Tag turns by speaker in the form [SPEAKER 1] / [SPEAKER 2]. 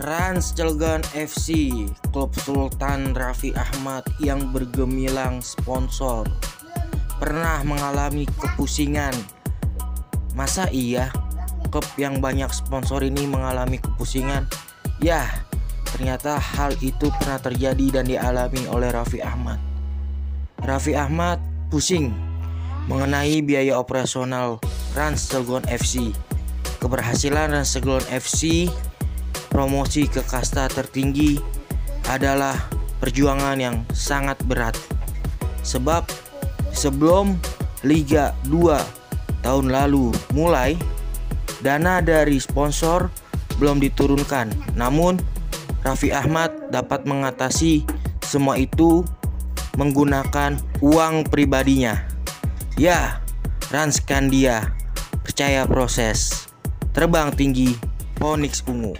[SPEAKER 1] Rans Cilegon FC, klub Sultan Raffi Ahmad yang bergemilang sponsor, pernah mengalami kepusingan. Masa iya klub yang banyak sponsor ini mengalami kepusingan? Ya, ternyata hal itu pernah terjadi dan dialami oleh Raffi Ahmad. Raffi Ahmad pusing mengenai biaya operasional Rans Cilegon FC. Keberhasilan Rans Cilegon FC promosi ke kasta tertinggi adalah perjuangan yang sangat berat. Sebab sebelum Liga 2 tahun lalu mulai, dana dari sponsor belum diturunkan. Namun Raffi Ahmad dapat mengatasi semua itu menggunakan uang pribadinya. Ya, Ranskandia percaya proses. Terbang tinggi, Onyx ungu.